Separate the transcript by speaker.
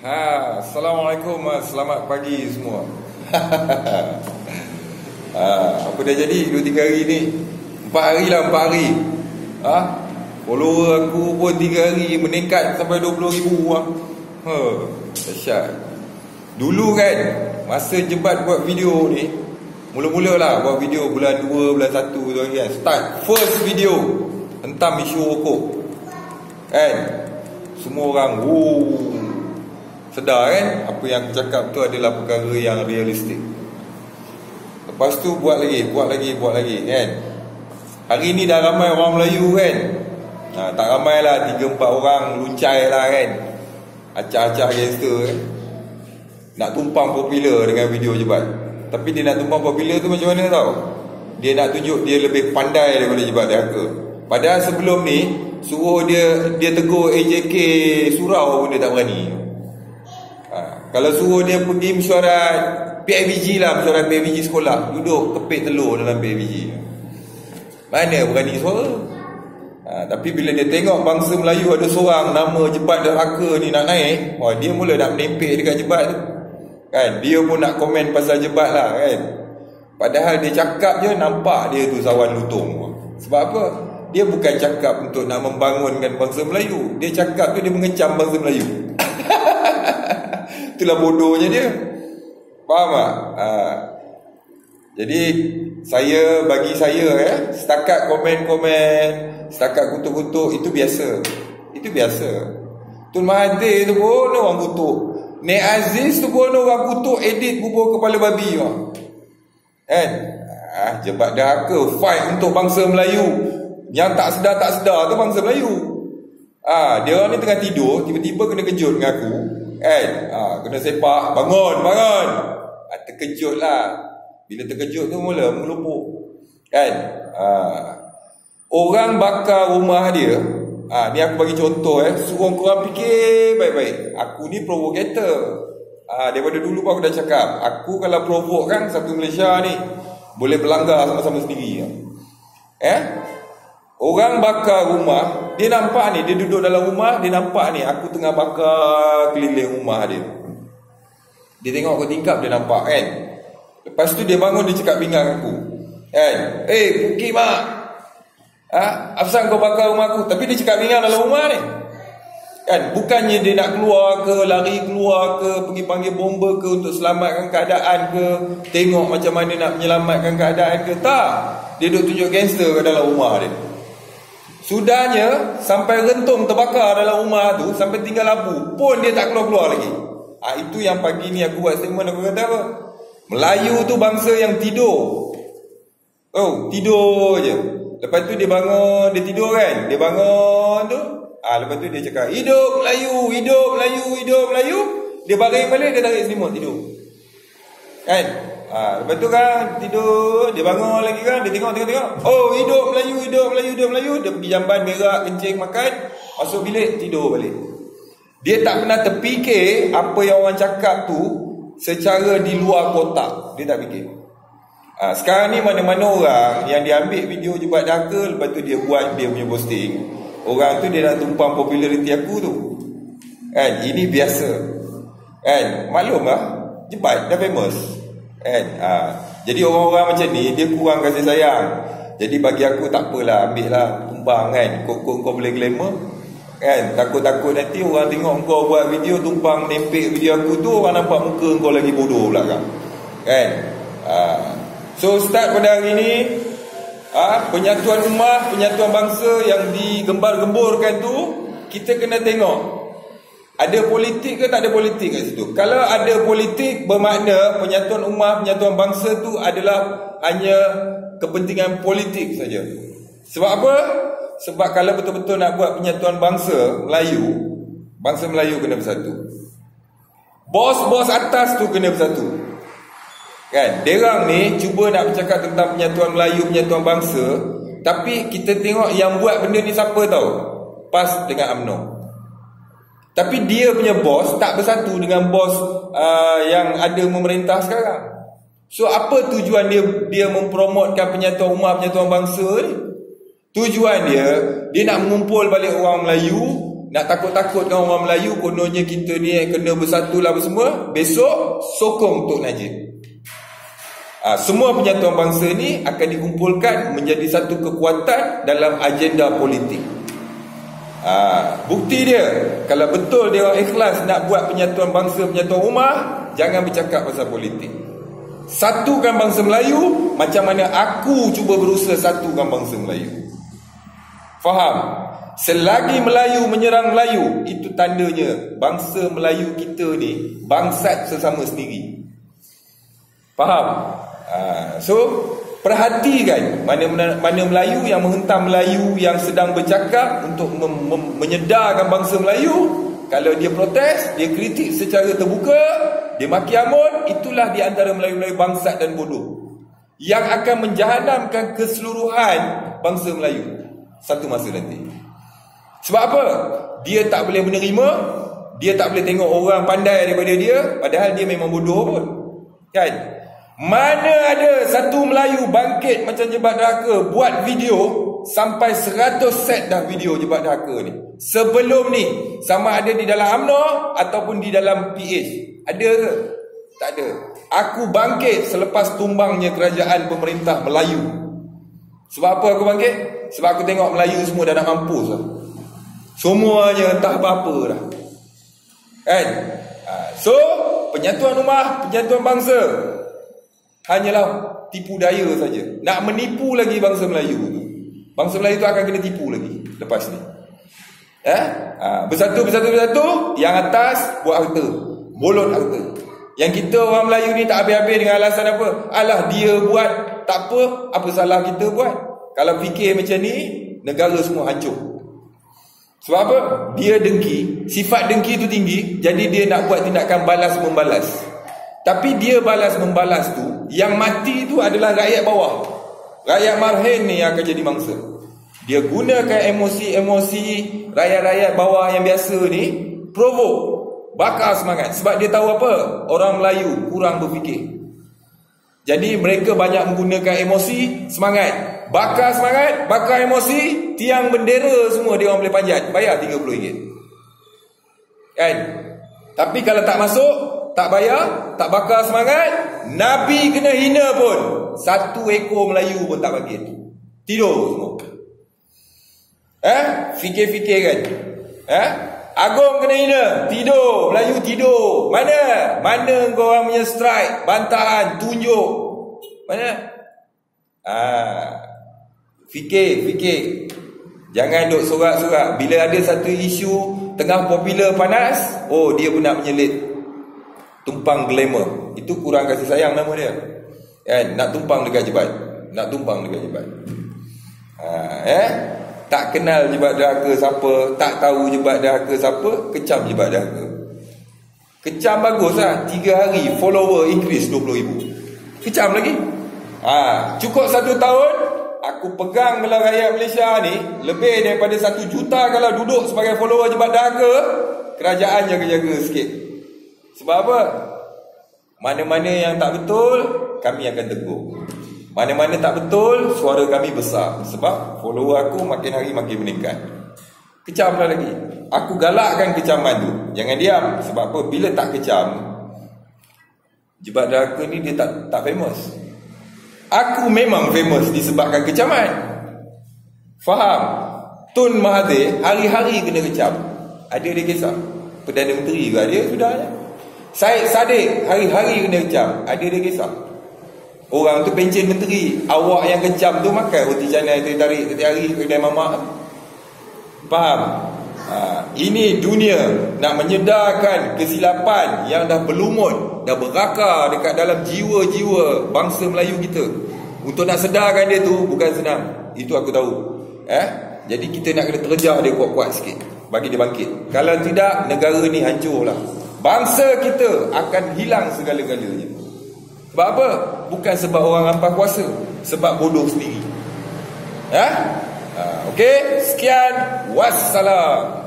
Speaker 1: Ha, Assalamualaikum, selamat pagi semua. ha, apa dah jadi 2 3 hari ni? 4 hari lah, 4 hari. Ha? Follower aku pun 3 hari meningkat sampai 20 ribu lah. Ha, dahsyat. Dulu kan, masa jebat buat video ni, mula-mula lah buat video bulan 2, bulan 1 tu kan. Start first video tentang isu rokok. Kan? Semua orang, wuh, Sedar kan? Apa yang aku cakap tu adalah perkara yang realistik. Lepas tu buat lagi Buat lagi, buat lagi kan? Hari ni dah ramai orang Melayu kan? Ha, Tak ramai lah 3-4 orang luncai lah kan? Acah-acah gangster kan? Nak tumpang popular dengan video jebat. Tapi dia nak tumpang popular tu macam mana tau? Dia nak tunjuk dia lebih pandai daripada jebat dia ke Padahal sebelum ni Suruh dia dia tegur AJK surau pun dia tak berani kalau suruh dia pergi mesyuarat PIBG lah Mesyuarat PIBG sekolah. Duduk kepit telur dalam PIBG Mana berani suara? Ha, Tapi bila dia tengok bangsa Melayu ada seorang Nama jebat derhaka ni nak naik wah, Dia mula nak menempik dekat jebat tu. Kan? Dia pun nak komen pasal jebat lah kan? Padahal dia cakap je nampak dia tu sawan lutung. Sebab apa? Dia bukan cakap untuk nak membangunkan bangsa Melayu. Dia cakap tu dia mengecam bangsa Melayu Itulah bodohnya dia. Faham tak? Ha. Jadi Saya bagi saya ya, Setakat komen-komen Setakat kutuk-kutuk Itu biasa. Itu biasa. Tun Mahathir tu pun orang kutuk. Nek Aziz tu pun orang kutuk Edit bubur kepala babi Kan? Ah, jebat dah ke Fight untuk bangsa Melayu. Yang tak sedar tak sedar tu bangsa Melayu. Ah, dia orang ni tengah tidur Tiba-tiba kena kejut dengan aku Kan? Ha, Kena sepak. Bangun Bangun. Ha, Terkejut lah. Bila terkejut tu mula Melupuk. Kan? Ha. Orang bakar rumah dia ha, Ni aku bagi contoh eh. Suruh korang fikir Baik-baik. Aku ni provokator. Ha, Daripada dulu pun aku dah cakap Aku kalau provok kan Satu Malaysia ni Boleh berlanggar sama-sama sendiri. Eh Orang bakar rumah Dia nampak ni Dia duduk dalam rumah Dia nampak ni Aku tengah bakar Keliling rumah dia. Dia tengok aku tingkap Dia nampak kan? Lepas tu dia bangun Dia cakap pinggang aku. Kan? Eh hey, Puki mak. Ha? Afsan kau bakar rumah aku. Tapi dia cakap pinggang dalam rumah ni. Kan? Bukannya dia nak keluar ke Lari keluar ke Pergi panggil bomba ke Untuk selamatkan keadaan ke Tengok macam mana nak menyelamatkan keadaan ke. Tak. Dia duduk tunjuk gangster ke dalam rumah dia Sudahnya sampai rentung terbakar dalam rumah tu sampai tinggal labu pun dia tak keluar-keluar lagi. Ha, itu yang pagi ni aku buat statement aku kata apa? Melayu tu bangsa yang tidur. Oh, tidur je. Lepas tu dia bangun, dia tidur kan? Dia bangun tu. Ah ha, lepas tu dia cakap, "Hidup Melayu, hidup Melayu, hidup Melayu." Dia baring balik dia tarik selimut tidur. Kan? Ha, lepas tu kan tidur, dia bangun lagi kan, dia tengok tengok tengok. Oh, hidup Melayu, hidup Melayu, hidup Melayu. Dia pergi jamban berak, kencing, makan, masuk bilik, tidur balik. Dia tak pernah terfikir apa yang orang cakap tu secara di luar kotak. Dia tak fikir. Ha, sekarang ni mana-mana orang yang dia ambil video je buat daka, lepas tu dia buat dia punya posting. Orang tu dia nak tumpang populariti aku tu. Kan, ini biasa. Kan, maklum lah. Jebat, dah famous. Kan? Ha. Jadi orang-orang macam ni dia kurang kasih sayang. Jadi bagi aku tak apalah ambil lah tumpang kan. Kau, kau, boleh glamour. Kan? Takut-takut nanti orang tengok kau buat video tumpang nempik video aku tu orang nampak muka kau lagi bodoh pula kan. Kan? Ha. So start pada hari ni ha, penyatuan umat, penyatuan bangsa yang digembar-gemburkan tu kita kena tengok ada politik ke tak ada politik kat situ? Kalau ada politik bermakna penyatuan umat, penyatuan bangsa tu adalah hanya kepentingan politik saja. Sebab apa? Sebab kalau betul-betul nak buat penyatuan bangsa Melayu, bangsa Melayu kena bersatu. Bos-bos atas tu kena bersatu. Kan? Derang ni cuba nak bercakap tentang penyatuan Melayu, penyatuan bangsa, tapi kita tengok yang buat benda ni siapa tahu? Pas dengan UMNO. Tapi dia punya bos tak bersatu dengan bos uh, yang ada memerintah sekarang. So apa tujuan dia dia mempromotkan penyatuan umat, penyatuan bangsa ni? Tujuan dia dia nak mengumpul balik orang Melayu nak takut-takut dengan orang Melayu kononnya kita ni kena bersatu lah semua besok sokong Tok Najib ha, semua penyatuan bangsa ni akan dikumpulkan menjadi satu kekuatan dalam agenda politik ha, bukti dia kalau betul dia orang ikhlas nak buat penyatuan bangsa penyatuan rumah jangan bercakap pasal politik. Satukan bangsa Melayu macam mana aku cuba berusaha satukan bangsa Melayu. Faham? Selagi Melayu menyerang Melayu itu tandanya bangsa Melayu kita ni bangsat sesama sendiri. Faham? Ha, so perhatikan mana, mana Melayu yang menghentam Melayu yang sedang bercakap untuk mem, mem, menyedarkan bangsa Melayu kalau dia protes, dia kritik secara terbuka, dia maki amun, itulah di antara Melayu-Melayu bangsat dan bodoh. Yang akan menjahannamkan keseluruhan bangsa Melayu. Satu masa nanti. Sebab apa? Dia tak boleh menerima, dia tak boleh tengok orang pandai daripada dia, padahal dia memang bodoh pun. Kan? Mana ada satu Melayu bangkit macam jebat neraka, buat video, sampai 100 set dah video jebat neraka ni. Sebelum ni sama ada di dalam UMNO ataupun di dalam PH. Ada ke? Tak ada. Aku bangkit selepas tumbangnya kerajaan pemerintah Melayu. Sebab apa aku bangkit? Sebab aku tengok Melayu semua dah nak mampus lah. Semuanya entah apa-apa dah. Kan? Ha, so, penyatuan rumah, penyatuan bangsa hanyalah tipu daya saja. Nak menipu lagi bangsa Melayu tu. Bangsa Melayu tu akan kena tipu lagi lepas ni. Eh? Ha, bersatu, bersatu, bersatu. Yang atas buat harta. Bolot harta. Yang kita orang Melayu ni tak habis-habis dengan alasan apa? Alah dia buat tak apa, apa salah kita buat? Kalau fikir macam ni, negara semua hancur. Sebab apa? Dia dengki. Sifat dengki tu tinggi, jadi dia nak buat tindakan balas-membalas. Tapi dia balas-membalas tu, yang mati tu adalah rakyat bawah. Rakyat marhen ni yang akan jadi mangsa. Dia gunakan emosi-emosi rakyat-rakyat bawah yang biasa ni provoke, bakar semangat sebab dia tahu apa? Orang Melayu kurang berfikir. Jadi mereka banyak menggunakan emosi, semangat. Bakar semangat, bakar emosi, tiang bendera semua dia orang boleh panjat. Bayar RM30. Kan? Tapi kalau tak masuk, tak bayar, tak bakar semangat, Nabi kena hina pun. Satu ekor Melayu pun tak bagi. Tidur semua. Eh? Fikir-fikir kan? Eh? Agong kena hina. Tidur. Melayu tidur. Mana? Mana kau orang punya strike? Bantahan. Tunjuk. Mana? Ah. Fikir, fikir. Jangan duk sorak-sorak. Bila ada satu isu tengah popular panas, oh dia pun nak menyelit tumpang glamour. Itu kurang kasih sayang nama dia. Kan? Nak tumpang dekat jebat nak tumpang dekat jebat ha, eh? Tak kenal jebat derhaka siapa tak tahu jebat derhaka siapa kecam jebat derhaka kecam bagus lah. 3 hari follower increase 20 ribu. Kecam lagi. Ha, cukup satu tahun aku pegang belah rakyat Malaysia ni lebih daripada satu juta kalau duduk sebagai follower jebat derhaka kerajaan jaga-jaga sikit sebab apa? Mana-mana yang tak betul, kami akan tegur. Mana-mana tak betul, suara kami besar. Sebab follower aku makin hari makin meningkat. Kecam lah lagi. Aku galakkan kecaman tu. Jangan diam. Sebab apa? Bila tak kecam, jebat deraka ni dia tak tak famous. Aku memang famous disebabkan kecaman. Faham? Tun Mahathir hari-hari kena kecam. Ada dia kisah. Perdana Menteri juga dia sudah ya. Syed Saddiq hari-hari kena kecam Ada dia kisah. Orang tu pencen menteri Awak yang kecam tu makan roti canai tu tarik setiap hari ke kedai mamak Faham? Ha, ini dunia nak menyedarkan kesilapan yang dah berlumut Dah berakar dekat dalam jiwa-jiwa bangsa Melayu kita. Untuk nak sedarkan dia tu bukan senang. Itu aku tahu. Eh? Jadi kita nak kena terjah dia kuat-kuat sikit. Bagi dia bangkit. Kalau tidak negara ni hancur lah Bangsa kita akan hilang segala-galanya. Sebab apa? Bukan sebab orang ampas kuasa, sebab bodoh sendiri. Ya? Ha, okey, sekian. Wassalam.